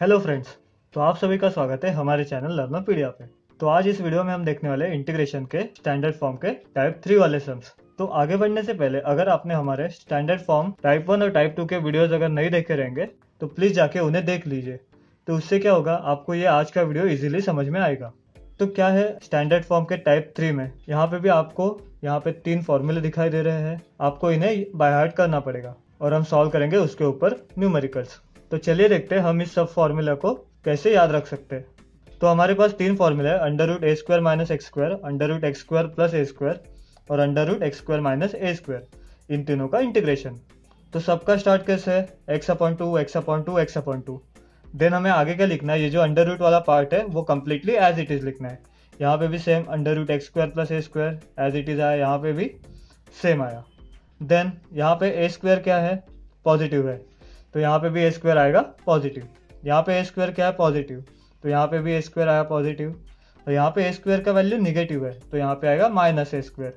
Hello friends तो आप सभी का स्वागत है हमारे चैनल लर्नोपीडिया पे तो आज इस वीडियो में हम देखने वाले इंटीग्रेशन के स्टैंडर्ड फॉर्म के टाइप थ्री वाले सम्स तो आगे बढ़ने से पहले, अगर आपने हमारे स्टैंडर्ड फॉर्म टाइप वन और टाइप टू के वीडियोस अगर नहीं देखे रहेंगे तो प्लीज़ जाके उन्हें देख लीजिए। तो उससे क्या होगा, आपको ये आज का वीडियो इजिली समझ में आएगा। तो क्या है स्टैंडर्ड फॉर्म के टाइप थ्री में? यहाँ पे भी आपको, यहाँ पे तीन फॉर्मूले दिखाई दे रहे हैं। आपको इन्हें बाय हार्ट करना पड़ेगा और हम सॉल्व करेंगे उसके ऊपर न्यूमेरिकल्स तो चलिए देखते हैं हम इस सब फॉर्मूला को कैसे याद रख सकते हैं। तो हमारे पास तीन फॉर्मूला है under root A square minus X square under root X square plus A square और under root X square minus A square इन तीनों का इंटीग्रेशन तो सबका स्टार्ट कैसे है? X upon two X upon two X upon two then हमें आगे क्या लिखना है? ये जो अंडर रूट वाला पार्ट है, वो कम्प्लीटली एज इट इज़ लिखना है। यहाँ पे भी same under root X square plus A square as it is आया, यहाँ पे भी सेम आया। देन यहाँ पे ए स्क्वायर क्या है? पॉजिटिव है। तो यहाँ पे भी ए स्क्वायर आएगा पॉजिटिव यहाँ पे ए स्क्वायर क्या है? पॉजिटिव तो यहाँ पे भी ए स्क्वायर आया पॉजिटिव और यहाँ पे ए स्क्वायर का वैल्यू निगेटिव है. तो यहाँ पे आएगा माइनस ए स्क्वायर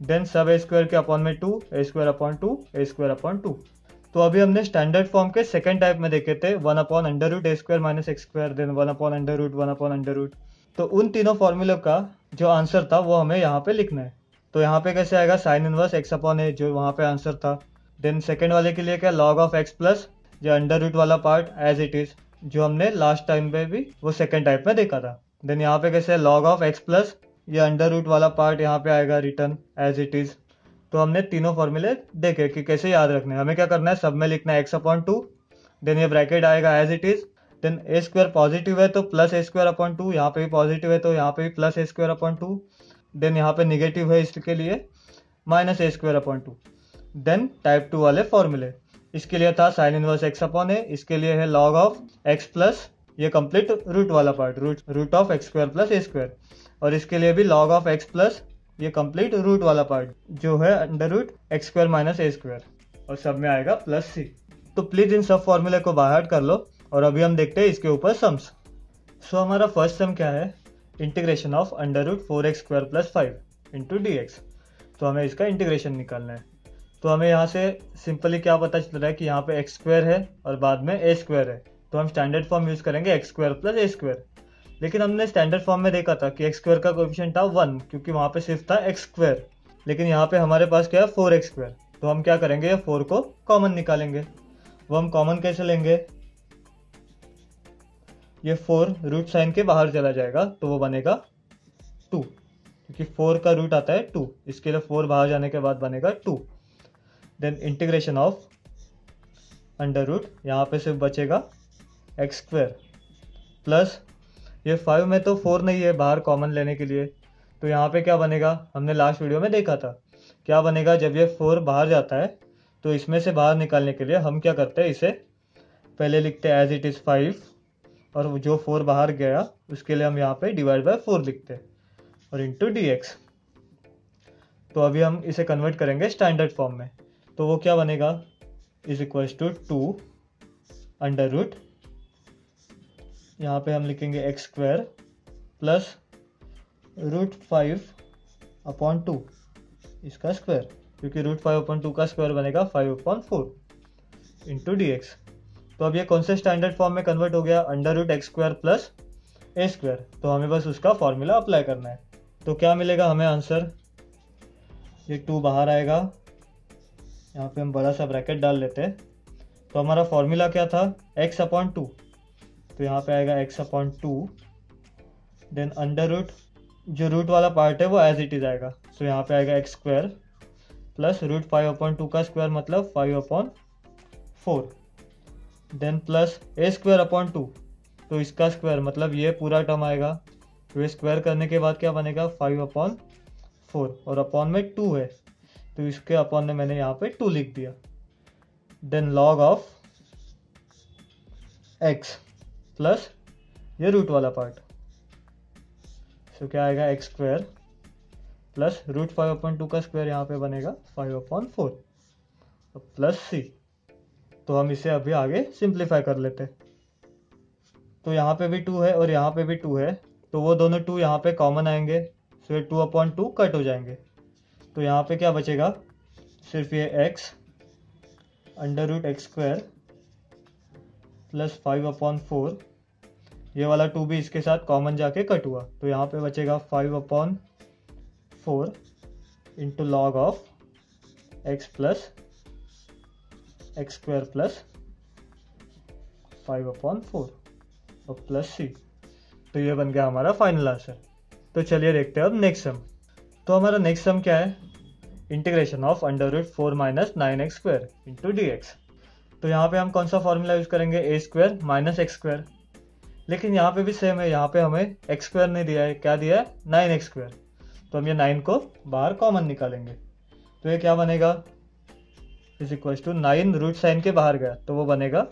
देन सब ए स्क्वायर के अपॉन में two A square upon two A square upon two तो अभी हमने स्टैंडर्ड फॉर्म के सेकंड टाइप में देखे थे. One upon under root A square minus X square then one upon under root one upon under root तो उन तीनों फॉर्मूलों का जो आंसर था वो हमें यहाँ पे लिखना है. तो यहाँ पे कैसे आएगा? Sine inverse X upon A जो वहाँ पे आंसर था. देन सेकेंड वाले के लिए क्या? लॉग ऑफ़ एक्स प्लस जो अंडर रूट वाला पार्ट एज इट इज़ जो हमने लास्ट टाइम पे भी, वो सेकेंड टाइप में देखा था। देन यहाँ पे कैसे लॉग ऑफ़ एक्स प्लस ये अंडर रूट वाला पार्ट यहाँ पे आएगा रिटर्न एज इट इज़ तो हमने तीनों फॉर्मूले देखे कि कैसे याद रखने हमें क्या करना है? सब में लिखना है एक्स अपॉन टू देन ये ब्रैकेट आएगा as it is then A square positive है तो plus A square upon two यहाँ पे भी पॉजिटिव है तो यहाँ पे भी plus A square upon two then यहाँ पे निगेटिव है इसके लिए minus A square upon two then type two वाले फॉर्मूले इसके लिए था sine inverse X upon A इसके लिए है लॉग ऑफ़ एक्स प्लस ये कंप्लीट रूट वाला part root root of X square plus A square और इसके लिए भी लॉग ऑफ़ एक्स प्लस ये कंप्लीट रूट वाला पार्ट जो है under root X square minus A square और सब में आएगा प्लस सी तो प्लीज़ इन सब फॉर्मूले को बाहर कर लो और अभी हम देखते हैं इसके ऊपर सम्स सो हमारा फ़र्स्ट सम क्या है? Integration of under root four X square plus five into D X तो हमें इसका इंटीग्रेशन निकालना है. तो हमें यहाँ से सिंपली क्या पता चल रहा है कि यहाँ पे एक्स स्क्वायर है और बाद में ए स्क्वायर है। तो हम स्टैंडर्ड फॉर्म यूज़ करेंगे X square plus A square लेकिन हमने स्टैंडर्ड फॉर्म में देखा था कि एक्स स्क्वायर का कोएफिशिएंट था वन क्योंकि वहाँ पे सिर्फ़ था एक्स स्क्वायर लेकिन यहाँ पे हमारे पास क्या है? फोर एक्स स्क्वायर तो हम क्या करेंगे? फोर को कॉमन निकालेंगे। वो हम कॉमन कैसे लेंगे? ये फोर रूट साइन के बाहर चला जाएगा तो वो बनेगा टू क्योंकि फोर का रूट आता है टू इसके लिए फोर बाहर जाने के बाद बनेगा two then integration of under root यहाँ पे सिर्फ़ बचेगा एक्स स्क्वायर प्लस ये फाइव में तो फोर नहीं है बाहर कॉमन लेने के लिए। तो यहाँ पे क्या बनेगा? हमने लास्ट वीडियो में देखा था। क्या बनेगा? जब ये फोर बाहर जाता है तो इसमें से बाहर निकालने के लिए हम क्या करते हैं? इसे पहले लिखते हैं एज इट इज़ फाइव और जो फोर बाहर गया, उसके लिए हम यहाँ पे डिवाइड बाय फोर लिखते हैं, और इंटू डी एक्स तो अभी हम इसे कन्वर्ट करेंगे स्टैंडर्ड फॉर्म में। तो वो क्या बनेगा? Is equal to two under root यहाँ पे हम लिखेंगे X square plus root five upon two इसका स्क्वायर क्योंकि रूट फाइव अपॉन टू का स्क्वायर बनेगा five upon four into D X तो अब ये कौन से स्टैंडर्ड फॉर्म में कन्वर्ट हो गया? Under root X square plus A square तो हमें बस उसका फॉर्मूला अप्लाई करना है. तो क्या मिलेगा हमें आंसर ये टू बाहर आएगा. यहाँ पे हम बड़ा सा ब्रैकेट डाल लेते हैं। तो हमारा फॉर्मूला क्या था? एक्स अपॉन टू तो यहाँ पे आएगा X upon two then under root जो रूट वाला पार्ट है वो एज इट इज़ आएगा। तो यहाँ पे आएगा X square plus root five upon two का स्क्वायर मतलब five upon four then plus A square upon two तो इसका स्क्वायर मतलब ये पूरा टर्म आएगा। तो ये स्क्वायर करने के बाद क्या बनेगा? फाइव अपॉन फोर और अपॉन में टू है। तो इसके अपॉन में मैंने यहाँ पे टू लिख दिया। Then log of X plus ये रूट वाला पार्ट सो क्या आएगा? X square plus root five upon two का स्क्वायर यहाँ पे बनेगा five upon four plus C तो हम इसे अभी आगे सिंप्लीफाई कर लेते तो यहाँ पे भी टू है और यहाँ पे भी टू है। तो वो दोनों टू यहाँ पे कॉमन आएँगे। फिर टू अपॉइंट टू कट हो जाएँगे। तो यहाँ पे क्या बचेगा? सिर्फ़ ये X under root X square plus five upon four ये वाला टू भी इसके साथ कॉमन जाके कट हुआ। तो यहाँ पे बचेगा five upon four into log of X plus X square plus five upon four और प्लस सी तो ये बन गया हमारा फाइनल आंसर तो चलिए देखते हैं अब नेक्स्ट सम तो हमारा नेक्स्ट सम क्या है? Integration of under root four minus nine X square into D X तो यहाँ पे हम कौन सा फॉर्मूला यूज़ करेंगे? A square minus X square लेकिन यहाँ पे भी सेम है, यहाँ पे हमें एक्स स्क्वायर नहीं दिया है। क्या दिया है? नाइन एक्स स्क्वायर तो हम ये नाइन को बाहर कॉमन निकालेंगे। तो ये क्या बनेगा? Is equal to nine root sign के बाहर गया तो वो बनेगा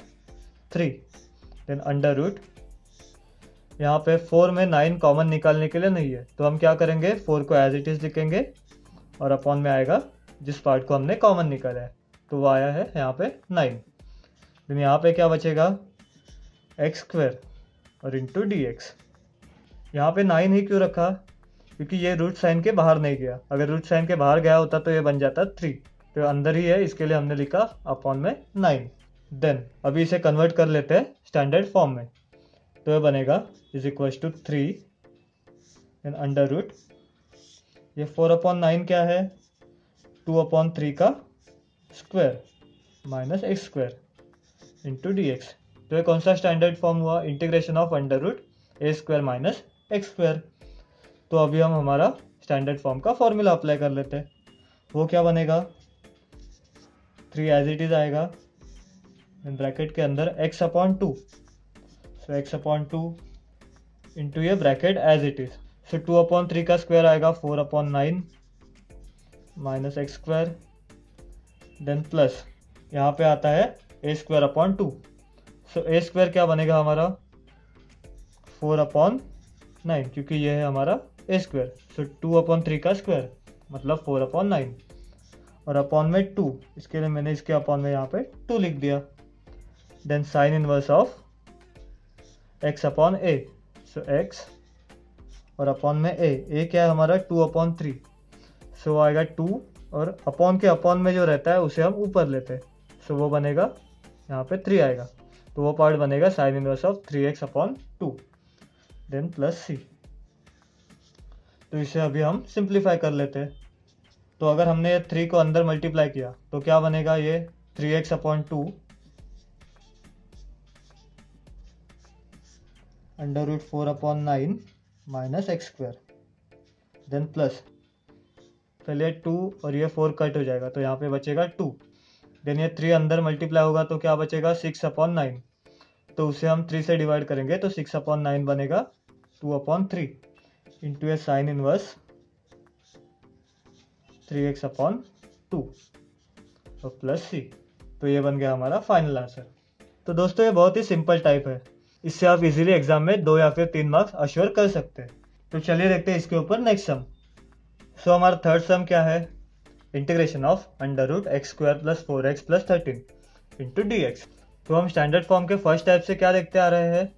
थ्री देन अंडर रूट यहाँ पे फोर में नाइन कॉमन निकालने के लिए नहीं है। तो हम क्या करेंगे? फोर को एज इट इज़ लिखेंगे और अपॉन में आएगा, जिस पार्ट को हमने कॉमन निकाला है। तो वो आया है यहाँ पे नाइन देन यहाँ पे क्या बचेगा? एक्स स्क्वायर और इंटू डी एक्स यहाँ पे नाइन ही क्यों रखा? क्योंकि ये रूट साइन के बाहर नहीं गया। अगर रूट साइन के बाहर गया होता तो ये बन जाता थ्री तो अंदर ही है, इसके लिए हमने लिखा अपॉन में नाइन देन अभी इसे कन्वर्ट कर लेते हैं स्टैंडर्ड फॉर्म में। तो ये बनेगा is equal to three and under root ये फोर अपॉन नाइन क्या है? टू अपॉन थ्री का square minus X square into D X तो ये कौन सा स्टैंडर्ड फॉर्म हुआ? Integration of under root A square minus X square तो अभी हम हमारा स्टैंडर्ड फॉर्म का फॉर्मूला अप्लाई कर लेते हैं। वो क्या बनेगा? थ्री एज इट इज़ आएगा। ब्रैकेट के अंदर X upon two so X upon two into ये bracket as it is so two upon three का स्क्वायर आएगा four upon nine minus X square then plus यहाँ पे आता है A square upon two so A square क्या बनेगा हमारा? फोर अपॉन नाइन क्योंकि ये है हमारा A square so two upon three का स्क्वायर मतलब फोर अपॉन नाइन और अपॉन में टू इसके लिए मैंने इसके अपॉन में यहाँ पे टू लिख दिया. Then sine inverse of X upon A so X और अपॉन में ए ए क्या है हमारा? टू अपॉन थ्री सो आएगा टू और अपॉन के अपॉन में जो रहता है, उसे हम ऊपर लेते हैं. सो वो बनेगा, यहाँ पे थ्री आएगा. तो वो पार्ट बनेगा sine inverse of three X upon two then plus C तो इसे अभी हम सिंप्लीफाई कर लेते हैं. तो अगर हमने थ्री को अंदर मल्टीप्लाई किया तो क्या बनेगा ये? Three X upon two under root four upon nine minus X square then plus पहले टू और ये फोर कट हो जाएगा तो यहाँ पे बचेगा टू देन ये थ्री अंदर मल्टीप्लाई होगा तो क्या बचेगा? सिक्स अपॉन नाइन तो उसे हम थ्री से डिवाइड करेंगे तो सिक्स अपॉन नाइन बनेगा two upon three into A sine inverse three X upon two और प्लस सी तो ये बन गया हमारा फाइनल आंसर तो दोस्तों, ये बहुत ही सिंपल टाइप है। इससे आप इजीली एग्ज़ाम में दो या फिर तीन मार्क्स अश्योर कर सकते हैं। तो चलिए देखते हैं इसके ऊपर नेक्स्ट सम सो so, हमारा थर्ड सम क्या है? Integration of under root x square plus four x plus thirteen into d x तो हम स्टैंडर्ड फॉर्म के फ़र्स्ट टाइप से क्या देखते आ रहे हैं?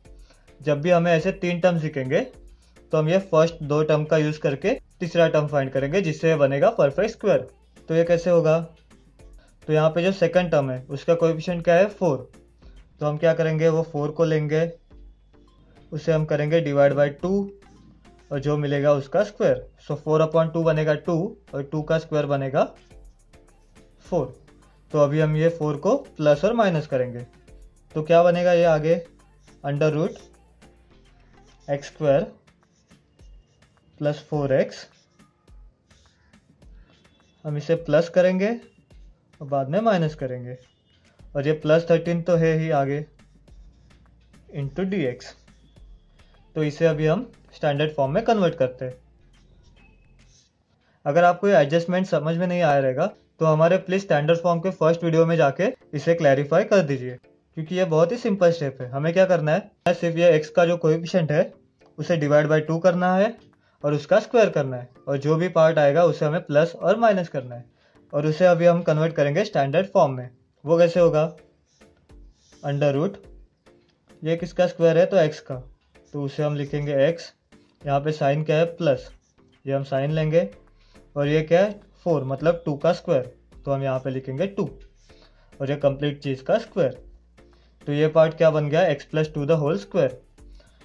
जब भी हमें ऐसे तीन टर्म सीखेंगे तो हम ये फ़र्स्ट दो टर्म का यूज़ करके तीसरा टर्म फाइंड करेंगे जिससे बनेगा परफेक्ट स्क्वायर तो ये कैसे होगा? तो यहाँ पे जो सेकंड टर्म है उसका कोएफिशिएंट क्या है? फोर तो हम क्या करेंगे, वो फोर को लेंगे, उसे हम करेंगे डिवाइड बाई टू और जो मिलेगा उसका square so four upon two बनेगा टू और टू का स्क्वायर बनेगा फोर तो अभी हम ये फोर को प्लस और माइनस करेंगे. तो क्या बनेगा ये आगे? Under root x square plus four x हम इसे प्लस करेंगे, और बाद में माइनस करेंगे. और ये प्लस थर्टीन तो है ही आगे। इंटू डी एक्स तो इसे अभी हम स्टैंडर्ड फॉर्म में कन्वर्ट करते हैं। अगर आपको ये एडजस्टमेंट समझ में नहीं आया रहेगा तो हमारे प्लीज़ स्टैंडर्ड फॉर्म के फ़र्स्ट वीडियो में जाके इसे क्लैरिफाई कर दीजिए। क्योंकि ये बहुत ही सिंपल स्टेप है। हमें क्या करना है? सिर्फ़ ये एक्स का जो कोएफिशिएंट है, उसे डिवाइड बाई टू करना है और उसका स्क्वायर करना है। और जो भी पार्ट आएगा, उसे हमें प्लस और माइनस करना है। और उसे अभी हम कन्वर्ट करेंगे स्टैंडर्ड फॉर्म में। वो कैसे होगा? Under root. ये किसका स्क्वायर है? तो एक्स का। तो उसे हम लिखेंगे एक्स यहाँ पे साइन क्या है? प्लस। ये हम साइन लेंगे। और ये क्या है? फोर मतलब टू का स्क्वायर। तो हम यहाँ पे लिखेंगे टू। और ये कंप्लीट चीज़ का स्क्वायर। तो ये पार्ट क्या बन गया? X plus two the whole square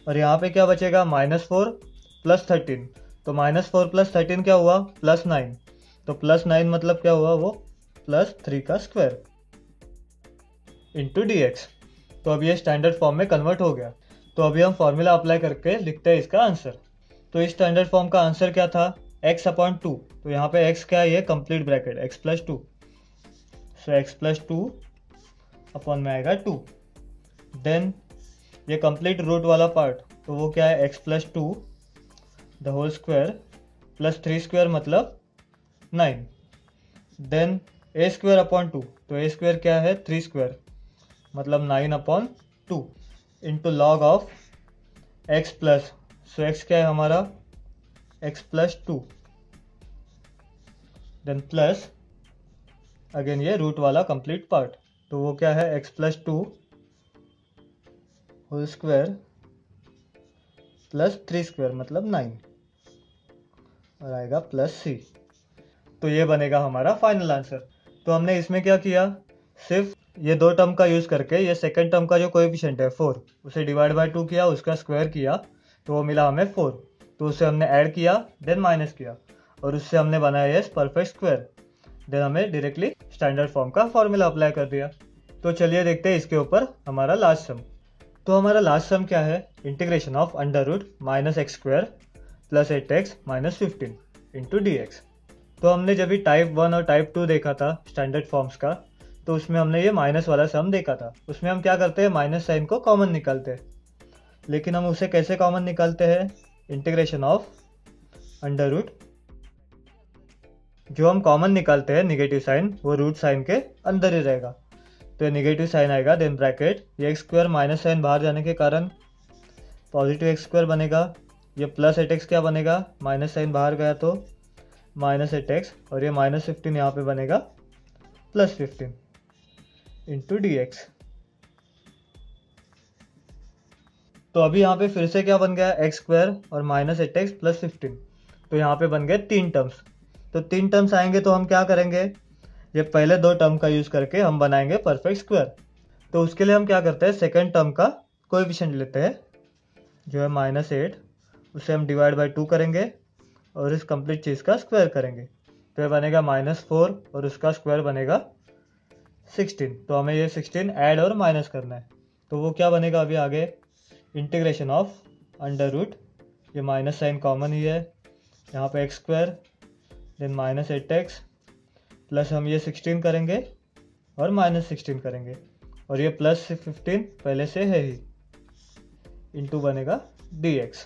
और यहाँ पे क्या बचेगा? माइनस फोर प्लस थर्टीन तो माइनस फोर प्लस थर्टीन क्या हुआ? Plus nine. तो प्लस नाइन मतलब क्या हुआ? वो प्लस थ्री का स्क्वायर। इंटू डी एक्स तो अब ये स्टैंडर्ड फॉर्म में कन्वर्ट हो गया। तो अभी हम फॉर्मूला अप्लाई करके लिखते हैं इसका आंसर तो इस स्टैंडर्ड फॉर्म का आंसर क्या था? x अपॉन टू तो यहाँ पे x क्या है? ये complete bracket x plus two so x plus two upon में आएगा टू देन ये कंप्लीट रूट वाला पार्ट तो वो क्या है? x plus two the whole square plus three square मतलब nine then a square upon two तो ए स्क्वायर क्या है? थ्री स्क्वायर मतलब nine upon two into log of x plus so x क्या है हमारा? X plus two then plus again ये root वाला कंप्लीट पार्ट तो वो क्या है? X plus two whole square plus three square मतलब नाइन और आएगा प्लस सी तो ये बनेगा हमारा फाइनल आंसर तो हमने इसमें क्या किया? सिर्फ़ ये दो टर्म का यूज़ करके, ये सेकंड टर्म का जो कोएफिशिएंट है फोर उसे डिवाइड बाय टू किया, उसका स्क्वायर किया तो वो मिला हमें फोर तो उसे हमने ऐड किया देन माइनस किया, और उससे हमने बनाया ये परफेक्ट स्क्वायर देन हमें डायरेक्टली स्टैंडर्ड फॉर्म का फॉर्मूला अप्लाई कर दिया. तो चलिए देखते हैं इसके ऊपर हमारा लास्ट सम तो हमारा लास्ट सम क्या है? Integration of under root minus x square plus eight x minus fifteen into d x तो हमने जब भी टाइप वन और टाइप टू देखा था स्टैंडर्ड फॉर्म्स का तो उसमें हमने ये माइनस वाला सम देखा था। उसमें हम क्या करते हैं? माइनस साइन को कॉमन निकालते हैं। लेकिन हम उसे कैसे कॉमन निकालते हैं? इंटीग्रेशन ऑफ़ अंडर रूट जो हम कॉमन निकालते हैं निगेटिव साइन वो रूट साइन के अंदर ही रहेगा। तो ये निगेटिव साइन आएगा देन ब्रैकेट ये एक्स स्क्वायर माइनस साइन बाहर जाने के कारण पॉजिटिव एक्स स्क्वायर बनेगा। ये प्लस एट एक्स क्या बनेगा? माइनस साइन बाहर गया तो माइनस एट एक्स और ये माइनस फिफ्टीन यहाँ पे बनेगा plus fifteen into d x तो अभी यहाँ पे फिर से क्या बन गया? एक्स स्क्वायर और minus eight x plus fifteen तो यहाँ पे बन गए तीन टर्म्स तो तीन टर्म्स आएँगे तो हम क्या करेंगे? ये पहले दो टर्म का यूज़ करके हम बनाएँगे परफेक्ट स्क्वायर तो उसके लिए हम क्या करते हैं? सेकेंड टर्म का कोएफिशिएंट लेते हैं, जो है माइनस एट उसे हम डिवाइड बाई टू करेंगे और इस कंप्लीट चीज़ का स्क्वायर करेंगे। तो ये बनेगा माइनस फोर और उसका स्क्वायर बनेगा सिक्सटीन तो हमें ये सिक्सटीन ऐड और माइनस करना है। तो वो क्या बनेगा अभी आगे? इंटीग्रेशन ऑफ़ अंडर रूट ये माइनस साइन कॉमन ही है। यहाँ पे x square then minus eight x plus हम ये सिक्सटीन करेंगे और माइनस सिक्सटीन करेंगे। और ये प्लस फिफ्टीन पहले से है ही। इंटू बनेगा डी एक्स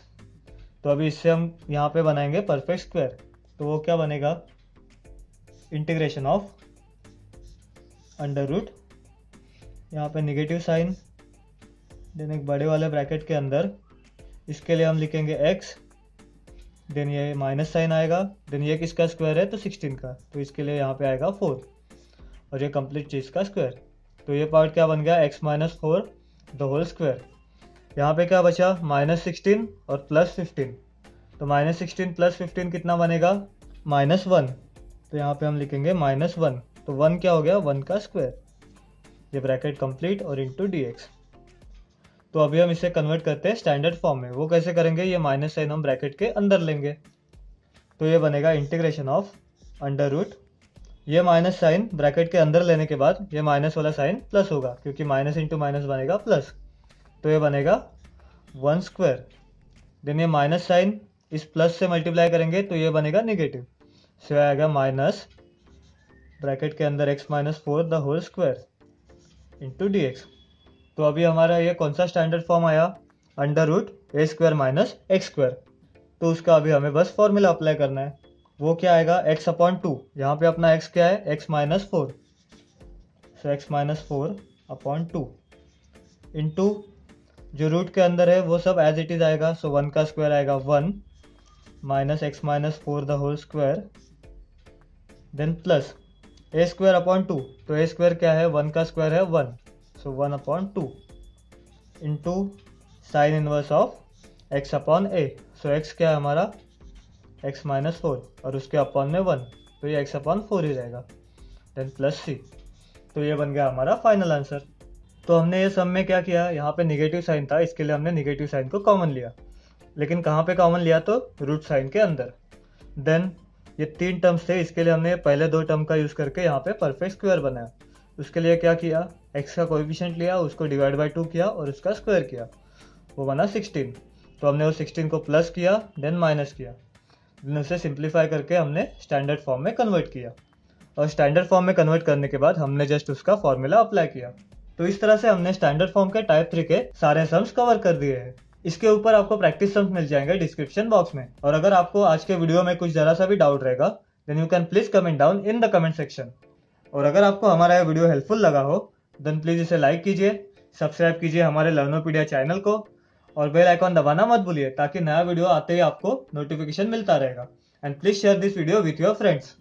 तो अभी इससे हम यहाँ पे बनाएँगे परफेक्ट स्क्वायर तो वो क्या बनेगा? इंटीग्रेशन ऑफ़ अंडर रूट यहाँ पे निगेटिव साइन देन एक बड़े वाले ब्रैकेट के अंदर। इसके लिए हम लिखेंगे x देन ये माइनस साइन आएगा। देन ये किसका स्क्वायर है? तो 16 का। तो इसके लिए यहाँ पे आएगा 4 और ये कंप्लीट चीज़ का स्क्वायर तो ये पार्ट क्या बन गया? x minus four the whole square यहाँ पे क्या बचा? माइनस सिक्सटीन और प्लस फिफ्टीन तो माइनस सिक्सटीन प्लस फिफ्टीन कितना बनेगा? माइनस वन तो यहाँ पे हम लिखेंगे माइनस वन तो वन क्या हो गया? वन का स्क्वायर ये ब्रैकेट कंप्लीट और इंटू डी एक्स तो अभी हम इसे कन्वर्ट करते हैं स्टैंडर्ड फॉर्म में. वो कैसे करेंगे? ये माइनस साइन हम ब्रैकेट के अंदर लेंगे. तो ये बनेगा इंटीग्रेशन ऑफ़ अंडर रूट ये माइनस साइन ब्रैकेट के अंदर लेने के बाद ये माइनस वाला साइन प्लस होगा, क्योंकि माइनस इंटू माइनस बनेगा प्लस तो ये बनेगा वन स्क्वायर देन ये माइनस साइन इस प्लस से मल्टीप्लाई करेंगे तो ये बनेगा निगेटिव सो आएगा माइनस ब्रैकेट के अंदर x minus four the whole square into d x तो अभी हमारा ये कौन सा स्टैंडर्ड फॉर्म आया? Under root a square minus x square तो उसका अभी हमें बस फॉर्मूला अप्लाई करना है। वो क्या आएगा? एक्स अपॉन टू यहाँ पे अपना एक्स क्या है? X minus four so x minus four upon two into जो रूट के अंदर है, वो सब एज इट इज़ आएगा। सो वन का स्क्वायर आएगा one minus x minus four the whole square then plus a square upon two तो ए स्क्वायर क्या है? वन का स्क्वायर है one so one upon two into sine inverse of x upon a so x क्या है हमारा? X minus four और उसके अपॉन में वन तो ये एक्स अपॉन फोर ही रहेगा. देन प्लस सी तो ये बन गया हमारा फाइनल आंसर तो हमने ये सब में क्या किया? यहाँ पे निगेटिव साइन था, इसके लिए हमने निगेटिव साइन को कॉमन लिया. लेकिन कहाँ पे कॉमन लिया? तो रूट साइन के अंदर. देन ये तीन टर्म्स थे, इसके लिए हमने पहले दो टर्म का यूज़ करके यहाँ पे परफेक्ट स्क्वायर बनाया। उसके लिए क्या किया? एक्स का कोएफिशिएंट लिया, उसको डिवाइड बाई टू किया और उसका स्क्वायर किया। वो बना सिक्सटीन तो हमने वो सिक्सटीन को प्लस किया देन माइनस किया। देन उसे सिंप्लीफाई करके हमने स्टैंडर्ड फॉर्म में कन्वर्ट किया। और स्टैंडर्ड फॉर्म में कन्वर्ट करने के बाद हमने जस्ट उसका फॉर्मूला अप्लाई किया। तो इस तरह से हमने स्टैंडर्ड फॉर्म के टाइप थ्री के सारे सम्स कवर कर दिए हैं। इसके ऊपर आपको प्रैक्टिस सम्स मिल जाएँगे डिस्क्रिप्शन बॉक्स में। और अगर आपको आज के वीडियो में कुछ जरा सा भी डाउट रहेगा then you can please comment down in the comment section और अगर आपको हमारा यह वीडियो हेल्पफुल लगा हो देन प्लीज़ इसे लाइक कीजिए सब्सक्राइब कीजिए हमारे लर्नोपीडिया चैनल को, और बेल आइकॉन दबाना मत भूलिए, ताकि नया वीडियो आते ही आपको नोटिफिकेशन मिलता रहेगा। And please share this video with your friends